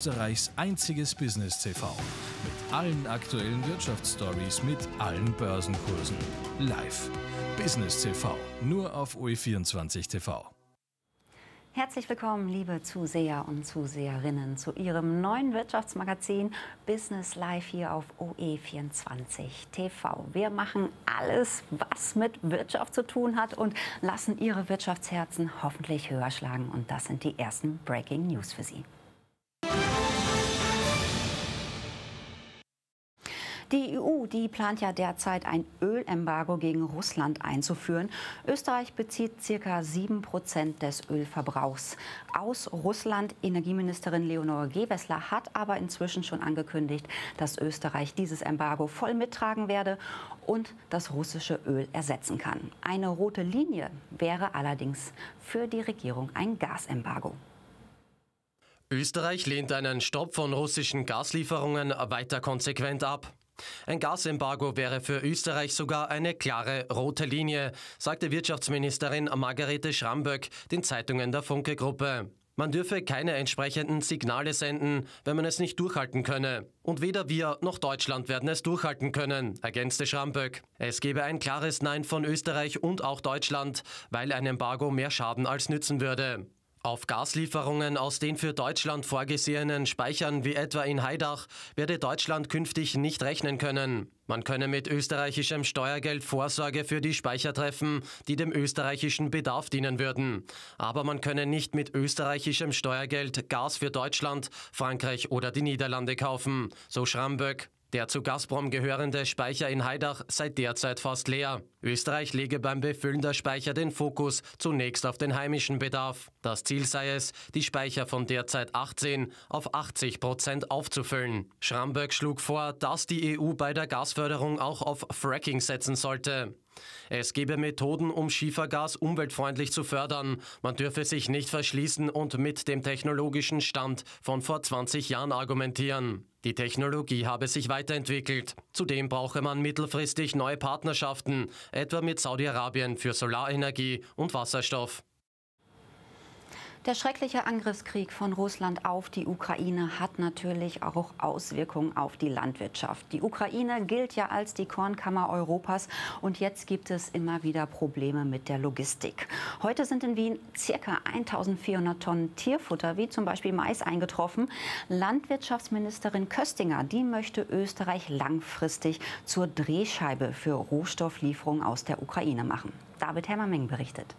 Österreichs einziges Business TV. Mit allen aktuellen Wirtschaftsstories, mit allen Börsenkursen. Live. Business TV. Nur auf OE24 TV. Herzlich willkommen, liebe Zuseher und Zuseherinnen, zu Ihrem neuen Wirtschaftsmagazin Business Live hier auf OE24 TV. Wir machen alles, was mit Wirtschaft zu tun hat und lassen Ihre Wirtschaftsherzen hoffentlich höher schlagen. Und das sind die ersten Breaking News für Sie. Die EU, die plant ja derzeit ein Ölembargo gegen Russland einzuführen. Österreich bezieht ca. 7 Prozent des Ölverbrauchs aus Russland. Energieministerin Leonore Gewessler hat aber inzwischen schon angekündigt, dass Österreich dieses Embargo voll mittragen werde und das russische Öl ersetzen kann. Eine rote Linie wäre allerdings für die Regierung ein Gasembargo. Österreich lehnt einen Stopp von russischen Gaslieferungen weiter konsequent ab. Ein Gasembargo wäre für Österreich sogar eine klare rote Linie, sagte Wirtschaftsministerin Margarete Schramböck den Zeitungen der Funke-Gruppe. Man dürfe keine entsprechenden Signale senden, wenn man es nicht durchhalten könne. Und weder wir noch Deutschland werden es durchhalten können, ergänzte Schramböck. Es gebe ein klares Nein von Österreich und auch Deutschland, weil ein Embargo mehr Schaden als nützen würde. Auf Gaslieferungen aus den für Deutschland vorgesehenen Speichern wie etwa in Haidach werde Deutschland künftig nicht rechnen können. Man könne mit österreichischem Steuergeld Vorsorge für die Speicher treffen, die dem österreichischen Bedarf dienen würden. Aber man könne nicht mit österreichischem Steuergeld Gas für Deutschland, Frankreich oder die Niederlande kaufen, so Schramböck. Der zu Gazprom gehörende Speicher in Haidach sei derzeit fast leer. Österreich lege beim Befüllen der Speicher den Fokus zunächst auf den heimischen Bedarf. Das Ziel sei es, die Speicher von derzeit 18 auf 80 Prozent aufzufüllen. Schramböck schlug vor, dass die EU bei der Gasförderung auch auf Fracking setzen sollte. Es gebe Methoden, um Schiefergas umweltfreundlich zu fördern. Man dürfe sich nicht verschließen und mit dem technologischen Stand von vor 20 Jahren argumentieren. Die Technologie habe sich weiterentwickelt. Zudem brauche man mittelfristig neue Partnerschaften, etwa mit Saudi-Arabien für Solarenergie und Wasserstoff. Der schreckliche Angriffskrieg von Russland auf die Ukraine hat natürlich auch Auswirkungen auf die Landwirtschaft. Die Ukraine gilt ja als die Kornkammer Europas und jetzt gibt es immer wieder Probleme mit der Logistik. Heute sind in Wien ca. 1400 Tonnen Tierfutter, wie zum Beispiel Mais, eingetroffen. Landwirtschaftsministerin Köstinger, die möchte Österreich langfristig zur Drehscheibe für Rohstofflieferungen aus der Ukraine machen. David Hermermeng berichtet.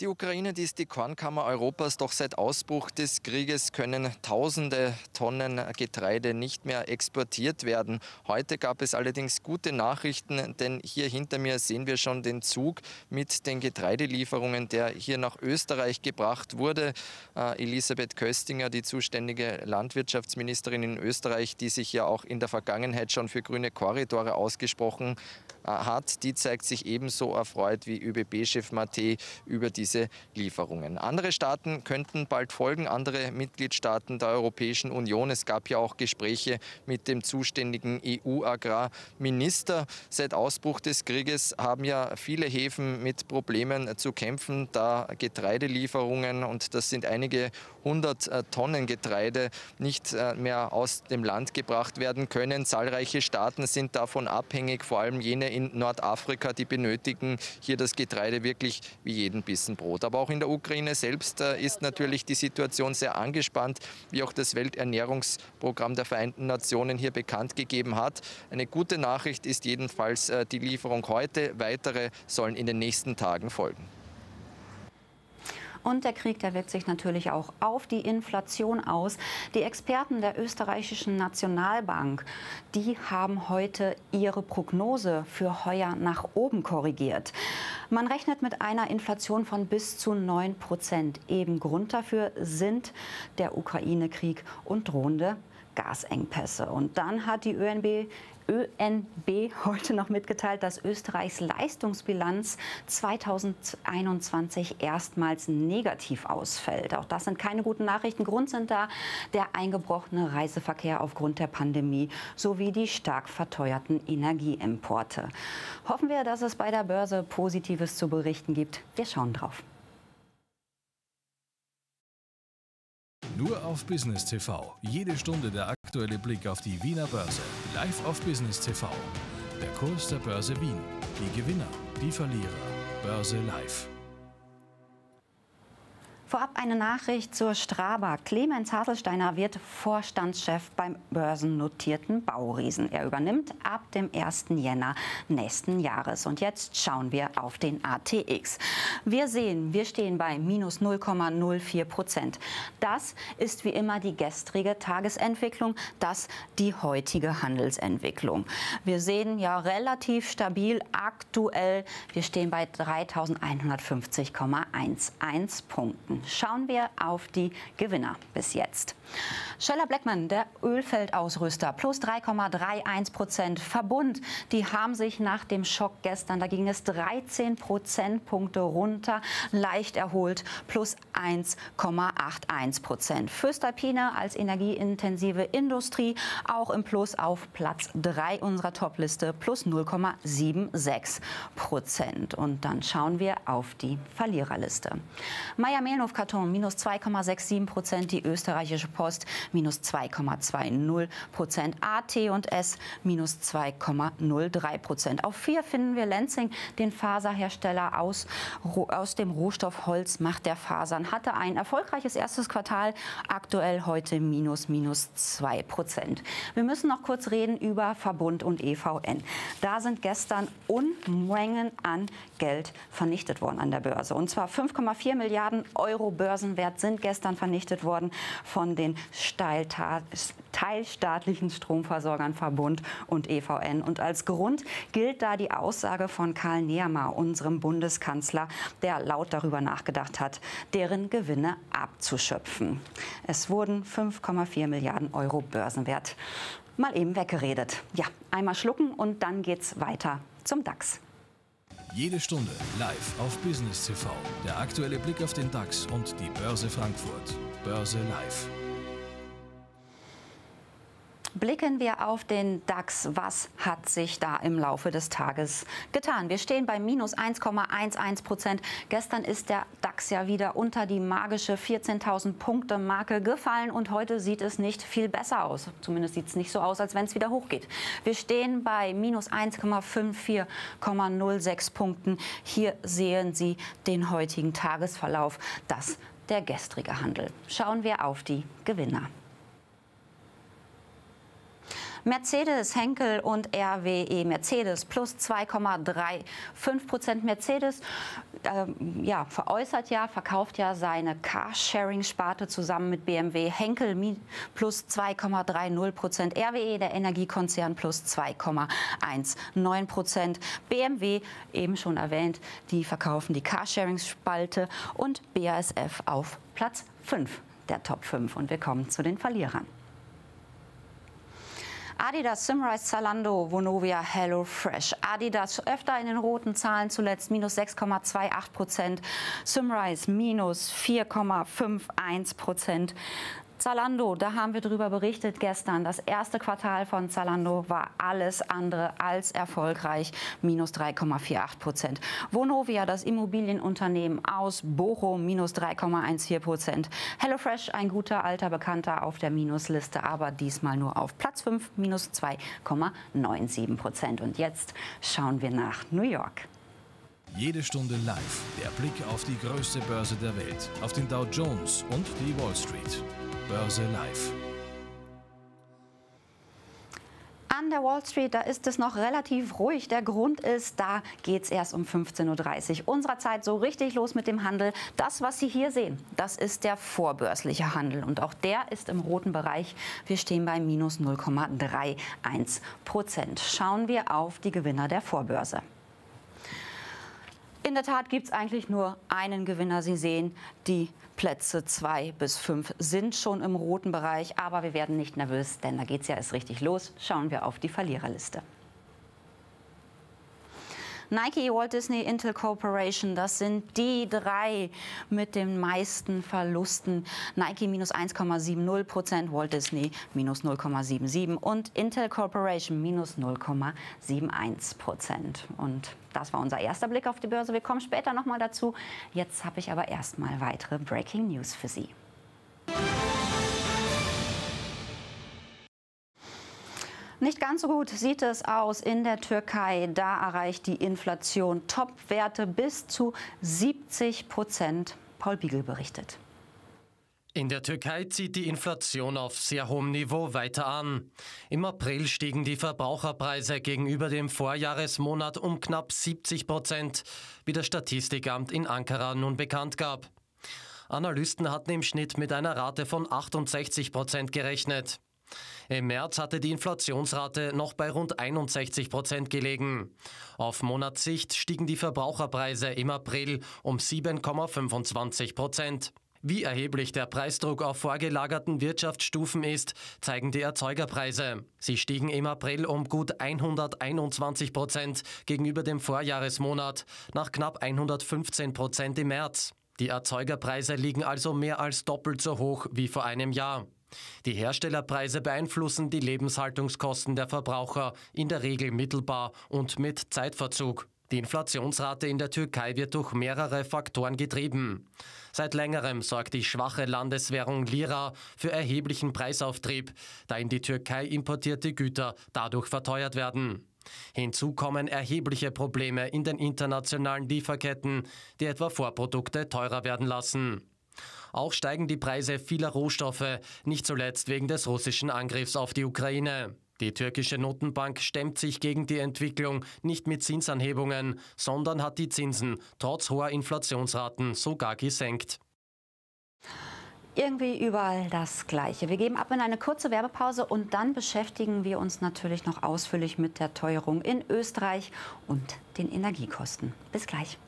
Die Ukraine, die ist die Kornkammer Europas, doch seit Ausbruch des Krieges können tausende Tonnen Getreide nicht mehr exportiert werden. Heute gab es allerdings gute Nachrichten, denn hier hinter mir sehen wir schon den Zug mit den Getreidelieferungen, der hier nach Österreich gebracht wurde. Äh, Elisabeth Köstinger, die zuständige Landwirtschaftsministerin in Österreich, die sich ja auch in der Vergangenheit schon für grüne Korridore ausgesprochen äh, hat, die zeigt sich ebenso erfreut wie ÖBB-Chef Mate über diese Lieferungen. Andere Staaten könnten bald folgen, andere Mitgliedstaaten der Europäischen Union. Es gab ja auch Gespräche mit dem zuständigen EU-Agrarminister. Seit Ausbruch des Krieges haben ja viele Häfen mit Problemen zu kämpfen, da Getreidelieferungen, und das sind einige hundert äh, Tonnen Getreide, nicht äh, mehr aus dem Land gebracht werden können. Zahlreiche Staaten sind davon abhängig, vor allem jene in Nordafrika, die benötigen hier das Getreide wirklich wie jeden Bissen Brot. Aber auch in der Ukraine selbst äh, ist natürlich die Situation sehr angespannt, wie auch das Welternährungsprogramm der Vereinten Nationen hier bekannt gegeben hat. Eine gute Nachricht ist jedenfalls äh, die Lieferung heute. Weitere sollen in den nächsten Tagen folgen. Und der Krieg, der wirkt sich natürlich auch auf die Inflation aus. Die Experten der österreichischen Nationalbank, die haben heute ihre Prognose für heuer nach oben korrigiert. Man rechnet mit einer Inflation von bis zu 9 Prozent. Eben Grund dafür sind der Ukraine-Krieg und drohende Gasengpässe. Und dann hat die ÖNB ÖNB heute noch mitgeteilt, dass Österreichs Leistungsbilanz 2021 erstmals negativ ausfällt. Auch das sind keine guten Nachrichten. Grund sind da der eingebrochene Reiseverkehr aufgrund der Pandemie sowie die stark verteuerten Energieimporte. Hoffen wir, dass es bei der Börse Positives zu berichten gibt. Wir schauen drauf. Nur auf Business TV. Jede Stunde der aktuelle Blick auf die Wiener Börse. Live auf Business TV. Der Kurs der Börse Wien. Die Gewinner, die Verlierer. Börse Live. Vorab eine Nachricht zur Straba. Clemens Haselsteiner wird Vorstandschef beim börsennotierten Bauriesen. Er übernimmt ab dem 1. Jänner nächsten Jahres. Und jetzt schauen wir auf den ATX. Wir sehen, wir stehen bei minus 0,04 Prozent. Das ist wie immer die gestrige Tagesentwicklung, das die heutige Handelsentwicklung. Wir sehen ja relativ stabil aktuell. Wir stehen bei 3150,11 Punkten. Schauen wir auf die Gewinner bis jetzt. Scheller Blackman, der Ölfeldausrüster, plus 3,31 Prozent. Verbund, die haben sich nach dem Schock gestern, da ging es 13 Prozentpunkte runter, leicht erholt, plus 1,81 Prozent. Föstalpine als energieintensive Industrie auch im Plus auf Platz 3 unserer Topliste, plus 0,76 Prozent. Und dann schauen wir auf die Verliererliste. Meier Karton minus 2,67 Prozent, die österreichische Post minus 2,20 Prozent. AT&S minus 2,03 Prozent. Auf 4 finden wir Lenzing, den Faserhersteller aus, aus dem Rohstoff Holz, macht der Fasern. Hatte ein erfolgreiches erstes Quartal, aktuell heute minus minus 2 Prozent. Wir müssen noch kurz reden über Verbund und EVN. Da sind gestern Unmengen an Geld vernichtet worden an der Börse. Und zwar 5,4 Milliarden Euro Börsenwert sind gestern vernichtet worden von den teilstaatlichen Stromversorgern Verbund und EVN. Und als Grund gilt da die Aussage von Karl Nehammer, unserem Bundeskanzler, der laut darüber nachgedacht hat, deren Gewinne abzuschöpfen. Es wurden 5,4 Milliarden Euro Börsenwert mal eben weggeredet. Ja, einmal schlucken und dann geht's weiter zum DAX. Jede Stunde live auf Business TV. Der aktuelle Blick auf den DAX und die Börse Frankfurt. Börse live. Blicken wir auf den DAX. Was hat sich da im Laufe des Tages getan? Wir stehen bei minus 1,11 Prozent. Gestern ist der DAX ja wieder unter die magische 14.000 Punkte Marke gefallen und heute sieht es nicht viel besser aus. Zumindest sieht es nicht so aus, als wenn es wieder hochgeht. Wir stehen bei minus 1,54,06 Punkten. Hier sehen Sie den heutigen Tagesverlauf. Das der gestrige Handel. Schauen wir auf die Gewinner. Mercedes, Henkel und RWE. Mercedes plus 2,35 Prozent. Mercedes äh, ja, veräußert ja, verkauft ja seine Carsharing-Sparte zusammen mit BMW. Henkel plus 2,30 Prozent. RWE, der Energiekonzern, plus 2,19 Prozent. BMW, eben schon erwähnt, die verkaufen die Carsharing-Spalte und BASF auf Platz 5 der Top 5. Und wir kommen zu den Verlierern. Adidas, Simrise, Zalando, Vonovia, HelloFresh. Adidas öfter in den roten Zahlen, zuletzt minus 6,28 Prozent. Simrise minus 4,51 Prozent. Zalando, da haben wir darüber berichtet gestern. Das erste Quartal von Zalando war alles andere als erfolgreich, minus 3,48 Prozent. Vonovia, das Immobilienunternehmen aus Bochum, minus 3,14 Prozent. HelloFresh, ein guter alter Bekannter auf der Minusliste, aber diesmal nur auf Platz 5, minus 2,97 Prozent. Und jetzt schauen wir nach New York. Jede Stunde live der Blick auf die größte Börse der Welt, auf den Dow Jones und die Wall Street. Börse Live. An der Wall Street, da ist es noch relativ ruhig. Der Grund ist, da geht es erst um 15.30 Uhr unserer Zeit so richtig los mit dem Handel. Das, was Sie hier sehen, das ist der vorbörsliche Handel. Und auch der ist im roten Bereich. Wir stehen bei minus 0,31 Prozent. Schauen wir auf die Gewinner der Vorbörse. In der Tat gibt es eigentlich nur einen Gewinner. Sie sehen, die Plätze 2 bis 5 sind schon im roten Bereich, aber wir werden nicht nervös, denn da geht es ja erst richtig los. Schauen wir auf die Verliererliste. Nike, Walt Disney, Intel Corporation, das sind die drei mit den meisten Verlusten. Nike minus 1,70 Prozent, Walt Disney minus 0,77 und Intel Corporation minus 0,71 Prozent. Und das war unser erster Blick auf die Börse. Wir kommen später nochmal dazu. Jetzt habe ich aber erstmal weitere Breaking News für Sie. Nicht ganz so gut sieht es aus in der Türkei. Da erreicht die Inflation Topwerte bis zu 70 Prozent. Paul Biegel berichtet. In der Türkei zieht die Inflation auf sehr hohem Niveau weiter an. Im April stiegen die Verbraucherpreise gegenüber dem Vorjahresmonat um knapp 70 Prozent, wie das Statistikamt in Ankara nun bekannt gab. Analysten hatten im Schnitt mit einer Rate von 68 Prozent gerechnet. Im März hatte die Inflationsrate noch bei rund 61 Prozent gelegen. Auf Monatssicht stiegen die Verbraucherpreise im April um 7,25 Prozent. Wie erheblich der Preisdruck auf vorgelagerten Wirtschaftsstufen ist, zeigen die Erzeugerpreise. Sie stiegen im April um gut 121 Prozent gegenüber dem Vorjahresmonat, nach knapp 115 Prozent im März. Die Erzeugerpreise liegen also mehr als doppelt so hoch wie vor einem Jahr. Die Herstellerpreise beeinflussen die Lebenshaltungskosten der Verbraucher in der Regel mittelbar und mit Zeitverzug. Die Inflationsrate in der Türkei wird durch mehrere Faktoren getrieben. Seit längerem sorgt die schwache Landeswährung Lira für erheblichen Preisauftrieb, da in die Türkei importierte Güter dadurch verteuert werden. Hinzu kommen erhebliche Probleme in den internationalen Lieferketten, die etwa Vorprodukte teurer werden lassen. Auch steigen die Preise vieler Rohstoffe, nicht zuletzt wegen des russischen Angriffs auf die Ukraine. Die türkische Notenbank stemmt sich gegen die Entwicklung nicht mit Zinsanhebungen, sondern hat die Zinsen trotz hoher Inflationsraten sogar gesenkt. Irgendwie überall das Gleiche. Wir geben ab in eine kurze Werbepause und dann beschäftigen wir uns natürlich noch ausführlich mit der Teuerung in Österreich und den Energiekosten. Bis gleich.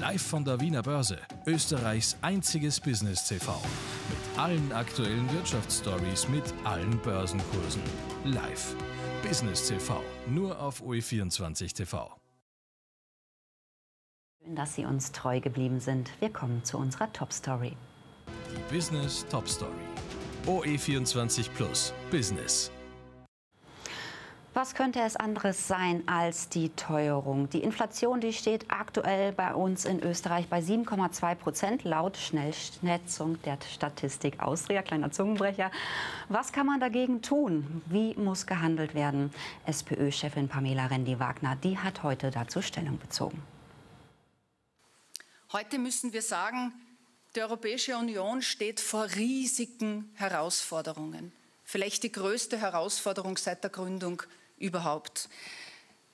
Live von der Wiener Börse, Österreichs einziges Business TV. Mit allen aktuellen Wirtschaftsstories, mit allen Börsenkursen. Live. Business TV, nur auf OE24 TV. Schön, dass Sie uns treu geblieben sind. Wir kommen zu unserer Top Story. Die Business Top Story. OE24 Plus Business. Was könnte es anderes sein als die Teuerung? Die Inflation, die steht aktuell bei uns in Österreich bei 7,2 Prozent laut Schnellschätzung der Statistik Austria. Kleiner Zungenbrecher. Was kann man dagegen tun? Wie muss gehandelt werden? SPÖ-Chefin Pamela Rendi-Wagner, die hat heute dazu Stellung bezogen. Heute müssen wir sagen, die Europäische Union steht vor riesigen Herausforderungen. Vielleicht die größte Herausforderung seit der Gründung überhaupt.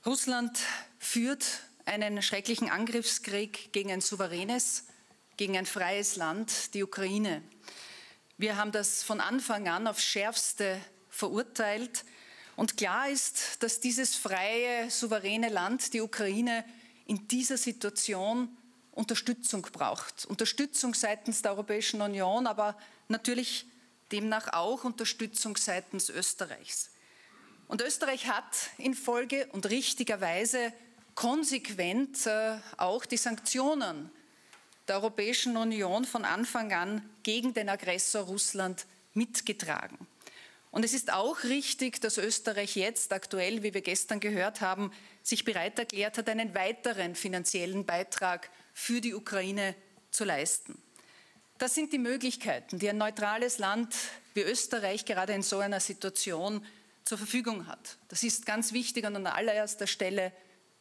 Russland führt einen schrecklichen Angriffskrieg gegen ein souveränes, gegen ein freies Land, die Ukraine. Wir haben das von Anfang an aufs schärfste verurteilt. Und klar ist, dass dieses freie, souveräne Land, die Ukraine, in dieser Situation Unterstützung braucht. Unterstützung seitens der Europäischen Union, aber natürlich demnach auch Unterstützung seitens Österreichs. Und Österreich hat in Folge und richtigerweise konsequent äh, auch die Sanktionen der Europäischen Union von Anfang an gegen den Aggressor Russland mitgetragen. Und es ist auch richtig, dass Österreich jetzt aktuell, wie wir gestern gehört haben, sich bereit erklärt hat, einen weiteren finanziellen Beitrag für die Ukraine zu leisten. Das sind die Möglichkeiten, die ein neutrales Land wie Österreich gerade in so einer Situation zur Verfügung hat. Das ist ganz wichtig und an allererster Stelle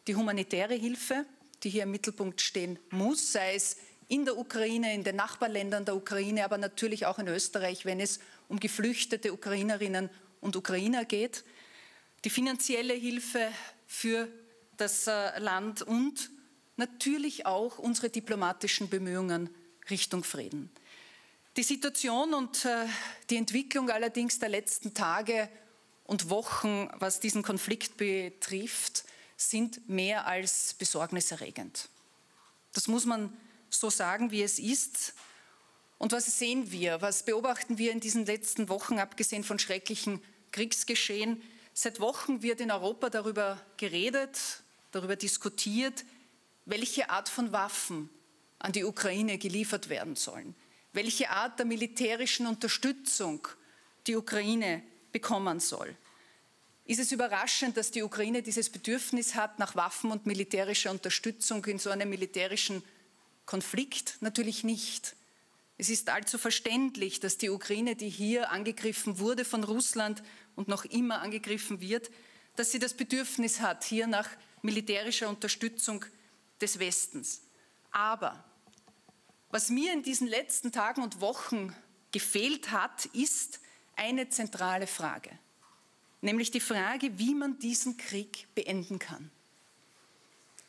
die humanitäre Hilfe, die hier im Mittelpunkt stehen muss, sei es in der Ukraine, in den Nachbarländern der Ukraine, aber natürlich auch in Österreich, wenn es um geflüchtete Ukrainerinnen und Ukrainer geht. Die finanzielle Hilfe für das äh, Land und natürlich auch unsere diplomatischen Bemühungen Richtung Frieden. Die Situation und äh, die Entwicklung allerdings der letzten Tage und Wochen, was diesen Konflikt betrifft, sind mehr als besorgniserregend. Das muss man so sagen, wie es ist. Und was sehen wir? Was beobachten wir in diesen letzten Wochen, abgesehen von schrecklichen Kriegsgeschehen? Seit Wochen wird in Europa darüber geredet, darüber diskutiert, welche Art von Waffen an die Ukraine geliefert werden sollen, welche Art der militärischen Unterstützung die Ukraine bekommen soll. Ist es überraschend, dass die Ukraine dieses Bedürfnis hat nach Waffen und militärischer Unterstützung in so einem militärischen Konflikt? Natürlich nicht. Es ist allzu verständlich, dass die Ukraine, die hier angegriffen wurde von Russland und noch immer angegriffen wird, dass sie das Bedürfnis hat, hier nach militärischer Unterstützung des Westens. Aber was mir in diesen letzten Tagen und Wochen gefehlt hat, ist eine zentrale Frage, nämlich die Frage, wie man diesen Krieg beenden kann.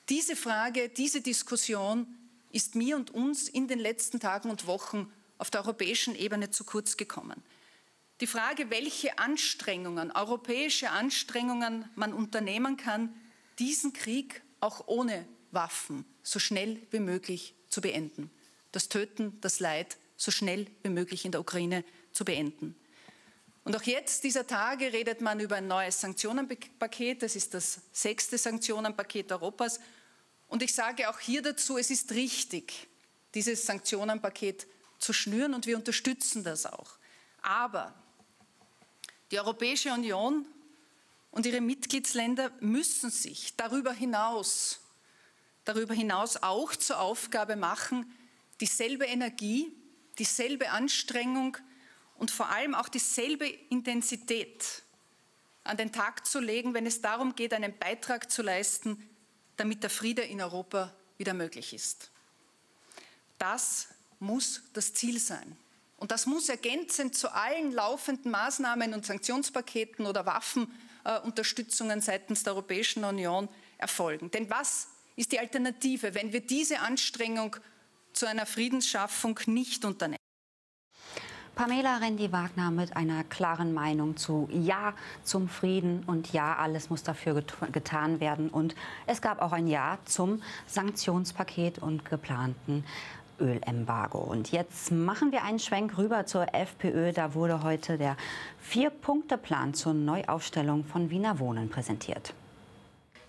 Diese Frage, diese Diskussion ist mir und uns in den letzten Tagen und Wochen auf der europäischen Ebene zu kurz gekommen. Die Frage, welche Anstrengungen, europäische Anstrengungen man unternehmen kann, diesen Krieg auch ohne Waffen so schnell wie möglich zu beenden. Das Töten, das Leid so schnell wie möglich in der Ukraine zu beenden. Und auch jetzt, dieser Tage, redet man über ein neues Sanktionenpaket. Das ist das sechste Sanktionenpaket Europas. Und ich sage auch hier dazu, es ist richtig, dieses Sanktionenpaket zu schnüren und wir unterstützen das auch. Aber die Europäische Union und ihre Mitgliedsländer müssen sich darüber hinaus, darüber hinaus auch zur Aufgabe machen, dieselbe Energie, dieselbe Anstrengung und vor allem auch dieselbe Intensität an den Tag zu legen, wenn es darum geht, einen Beitrag zu leisten, damit der Friede in Europa wieder möglich ist. Das muss das Ziel sein. Und das muss ergänzend zu allen laufenden Maßnahmen und Sanktionspaketen oder Waffenunterstützungen seitens der Europäischen Union erfolgen. Denn was ist die Alternative, wenn wir diese Anstrengung zu einer Friedensschaffung nicht unternehmen? Pamela Rendi-Wagner mit einer klaren Meinung zu Ja zum Frieden und Ja, alles muss dafür get getan werden. Und es gab auch ein Ja zum Sanktionspaket und geplanten Ölembargo. Und jetzt machen wir einen Schwenk rüber zur FPÖ. Da wurde heute der Vier-Punkte-Plan zur Neuaufstellung von Wiener Wohnen präsentiert.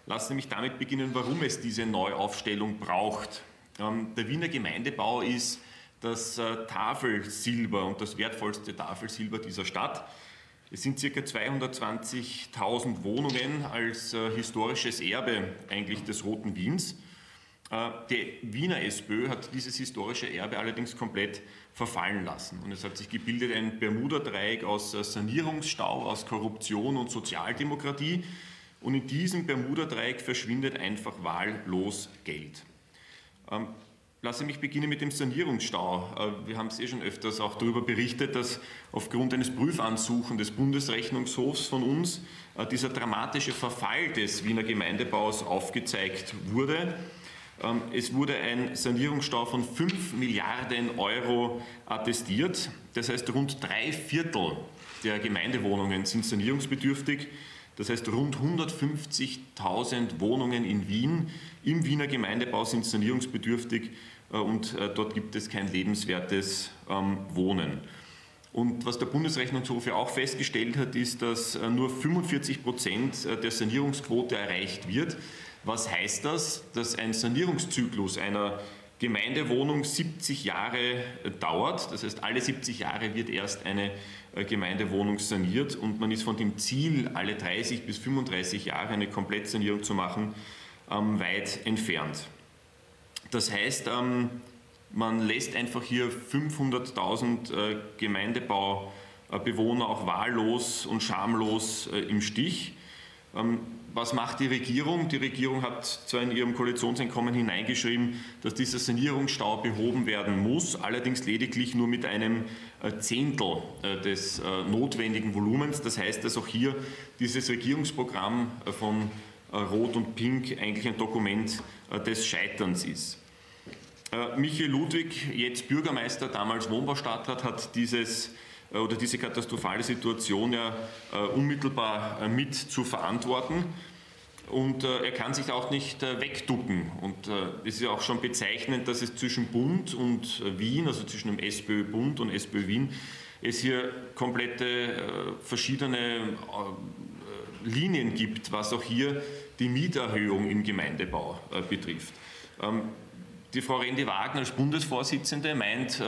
Lassen Sie mich damit beginnen, warum es diese Neuaufstellung braucht. Ähm, der Wiener Gemeindebau ist das äh, Tafelsilber und das wertvollste Tafelsilber dieser Stadt. Es sind ca. 220.000 Wohnungen als äh, historisches Erbe eigentlich des Roten Wiens. Äh, die Wiener SPÖ hat dieses historische Erbe allerdings komplett verfallen lassen. Und es hat sich gebildet ein Bermuda-Dreieck aus Sanierungsstau, aus Korruption und Sozialdemokratie. Und in diesem Bermuda-Dreieck verschwindet einfach wahllos Geld. Ähm, Lasse mich beginnen mit dem Sanierungsstau. Äh, wir haben es eh schon öfters auch darüber berichtet, dass aufgrund eines Prüfansuchen des Bundesrechnungshofs von uns äh, dieser dramatische Verfall des Wiener Gemeindebaus aufgezeigt wurde. Ähm, es wurde ein Sanierungsstau von 5 Milliarden Euro attestiert. Das heißt, rund drei Viertel der Gemeindewohnungen sind sanierungsbedürftig. Das heißt, rund 150.000 Wohnungen in Wien im Wiener Gemeindebau sind sanierungsbedürftig äh, und äh, dort gibt es kein lebenswertes ähm, Wohnen. Und was der Bundesrechnungshof ja auch festgestellt hat, ist, dass äh, nur 45 Prozent der Sanierungsquote erreicht wird. Was heißt das? Dass ein Sanierungszyklus einer Gemeindewohnung 70 Jahre dauert. Das heißt, alle 70 Jahre wird erst eine Gemeindewohnung saniert und man ist von dem Ziel, alle 30 bis 35 Jahre eine Komplettsanierung zu machen, ähm, weit entfernt. Das heißt, ähm, man lässt einfach hier 500.000 äh, Gemeindebaubewohner auch wahllos und schamlos äh, im Stich. Was macht die Regierung? Die Regierung hat zwar in ihrem Koalitionseinkommen hineingeschrieben, dass dieser Sanierungsstau behoben werden muss, allerdings lediglich nur mit einem äh, Zehntel des notwendigen Volumens. Das heißt, dass auch hier dieses Regierungsprogramm von Rot und Pink eigentlich ein Dokument des Scheiterns ist. Äh, Michael Ludwig, jetzt Bürgermeister, damals Wohnbaustadtrat, hat dieses äh, oder diese katastrophale Situation ja äh, unmittelbar mit zu verantworten. Und er kann sich auch nicht wegducken. Und es ist ja auch schon bezeichnend, dass es zwischen Bund und Wien, also zwischen dem SPÖ-Bund und SPÖ Wien, es hier komplette verschiedene Linien gibt, was auch hier die Mieterhöhung im Gemeindebau betrifft. Die Frau Rendi-Wagner als Bundesvorsitzende meint, äh,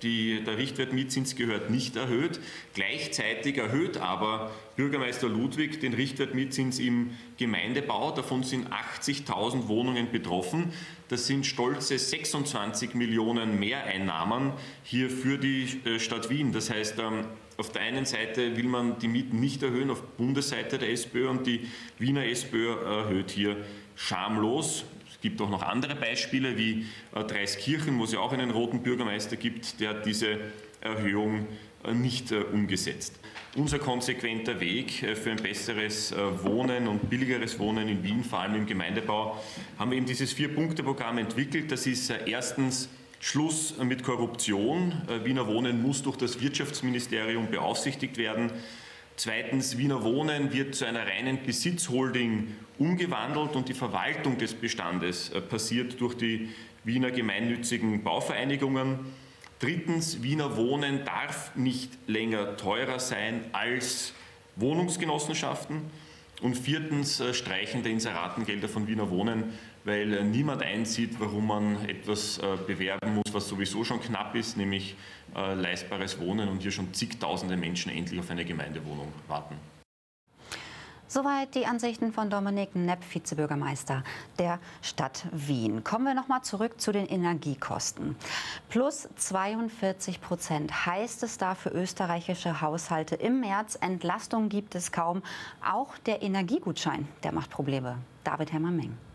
die, der Richtwertmietzins gehört nicht erhöht. Gleichzeitig erhöht aber Bürgermeister Ludwig den Richtwertmietzins im Gemeindebau. Davon sind 80.000 Wohnungen betroffen. Das sind stolze 26 Millionen Mehreinnahmen hier für die äh, Stadt Wien. Das heißt, ähm, auf der einen Seite will man die Mieten nicht erhöhen auf Bundesseite der SPÖ und die Wiener SPÖ erhöht hier schamlos. Es gibt auch noch andere Beispiele wie äh, Dreiskirchen, wo es ja auch einen roten Bürgermeister gibt, der diese Erhöhung äh, nicht äh, umgesetzt. Unser konsequenter Weg für ein besseres Wohnen und billigeres Wohnen in Wien, vor allem im Gemeindebau, haben wir eben dieses Vier-Punkte-Programm entwickelt. Das ist erstens Schluss mit Korruption. Wiener Wohnen muss durch das Wirtschaftsministerium beaufsichtigt werden. Zweitens, Wiener Wohnen wird zu einer reinen Besitzholding umgewandelt und die Verwaltung des Bestandes äh, passiert durch die Wiener gemeinnützigen Bauvereinigungen. Drittens, Wiener Wohnen darf nicht länger teurer sein als Wohnungsgenossenschaften. Und viertens, äh, Streichen der Inseratengelder von Wiener Wohnen, weil äh, niemand einsieht, warum man etwas bewerben muss, was sowieso schon knapp ist, nämlich leistbares Wohnen und hier schon zigtausende Menschen endlich auf eine Gemeindewohnung warten. Soweit die Ansichten von Dominik Nepp, Vizebürgermeister der Stadt Wien. Kommen wir noch mal zurück zu den Energiekosten. Plus 42 Prozent heißt es da für österreichische Haushalte im März. Entlastung gibt es kaum. Auch der Energiegutschein, der macht Probleme. David Hermann-Meng.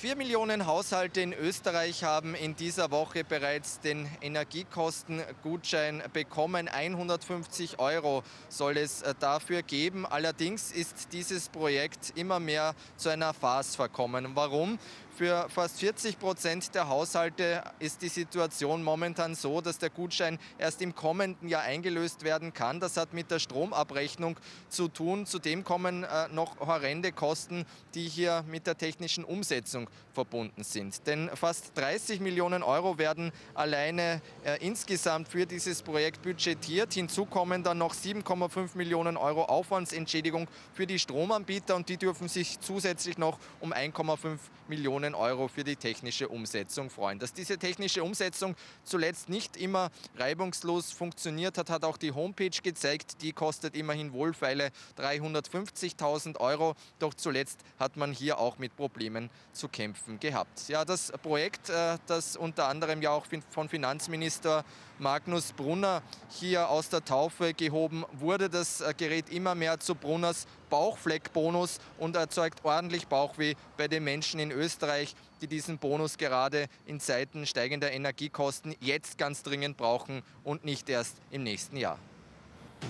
Vier Millionen Haushalte in Österreich haben in dieser Woche bereits den Energiekostengutschein bekommen. 150 Euro soll es äh, dafür geben. Allerdings ist dieses Projekt immer mehr zu einer Farce verkommen. Warum? Für fast 40 Prozent der Haushalte ist die Situation momentan so, dass der Gutschein erst im kommenden Jahr eingelöst werden kann. Das hat mit der Stromabrechnung zu tun. Zudem kommen äh, noch horrende Kosten, die hier mit der technischen Umsetzung verbunden sind. Denn fast 30 Millionen Euro werden alleine äh, insgesamt für dieses Projekt budgetiert. Hinzu kommen dann noch 7,5 Millionen Euro Aufwandsentschädigung für die Stromanbieter und die dürfen sich zusätzlich noch um 1,5 Millionen Millionen Euro für die technische Umsetzung freuen. Dass diese technische Umsetzung zuletzt nicht immer reibungslos funktioniert hat, hat auch die Homepage gezeigt. Die kostet immerhin wohlfeile 350.000 Euro. Doch zuletzt hat man hier auch mit Problemen zu kämpfen gehabt. Ja, das Projekt, äh, das unter anderem ja auch von Finanzminister Magnus Brunner hier aus der Taufe gehoben wurde. Das äh, gerät immer mehr zu Brunners Bauchfleckbonus und erzeugt ordentlich Bauchweh bei den Menschen in Österreich, die diesen Bonus gerade in Zeiten steigender Energiekosten jetzt ganz dringend brauchen und nicht erst im nächsten Jahr.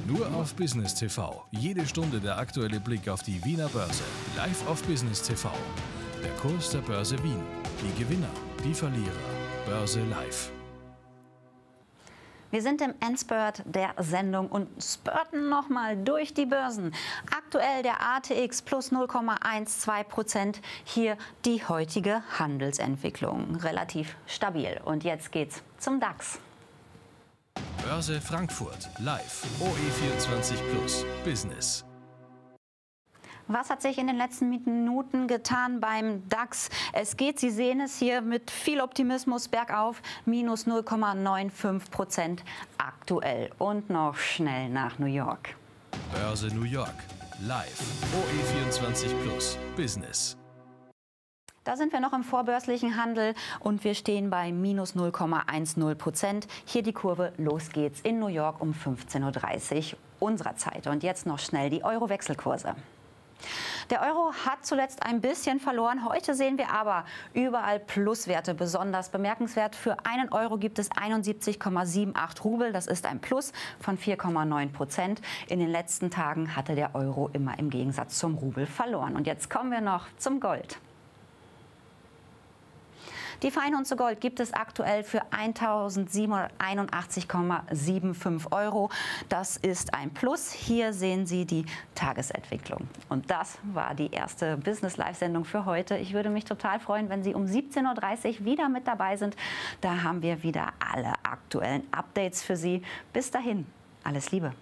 Nur auf Business TV. Jede Stunde der aktuelle Blick auf die Wiener Börse. Live auf Business TV. Der Kurs der Börse Wien. Die Gewinner, die Verlierer. Börse Live. Wir sind im Endspurt der Sendung und spurten nochmal durch die Börsen. Aktuell der ATX plus 0,12 Prozent. Hier die heutige Handelsentwicklung. Relativ stabil. Und jetzt geht's zum DAX. Börse Frankfurt. Live. OE24 Plus. Business. Was hat sich in den letzten Minuten getan beim DAX? Es geht, Sie sehen es hier mit viel Optimismus bergauf, minus 0,95 Prozent aktuell. Und noch schnell nach New York. Börse New York. Live. OE24 Plus. Business. Da sind wir noch im vorbörslichen Handel und wir stehen bei minus 0,10 Prozent. Hier die Kurve, los geht's in New York um 15.30 Uhr unserer Zeit. Und jetzt noch schnell die Euro-Wechselkurse. Der Euro hat zuletzt ein bisschen verloren. Heute sehen wir aber überall Pluswerte. Besonders bemerkenswert, für einen Euro gibt es 71,78 Rubel. Das ist ein Plus von 4,9 Prozent. In den letzten Tagen hatte der Euro immer im Gegensatz zum Rubel verloren. Und jetzt kommen wir noch zum Gold. Die Feinunze Gold gibt es aktuell für 1.781,75 Euro. Das ist ein Plus. Hier sehen Sie die Tagesentwicklung. Und das war die erste Business Live-Sendung für heute. Ich würde mich total freuen, wenn Sie um 17.30 Uhr wieder mit dabei sind. Da haben wir wieder alle aktuellen Updates für Sie. Bis dahin, alles Liebe.